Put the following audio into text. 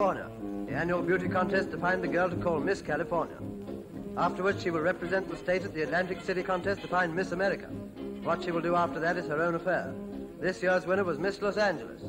California, the annual beauty contest to find the girl to call Miss California. Afterwards, she will represent the state at the Atlantic City contest to find Miss America. What she will do after that is her own affair. This year's winner was Miss Los Angeles.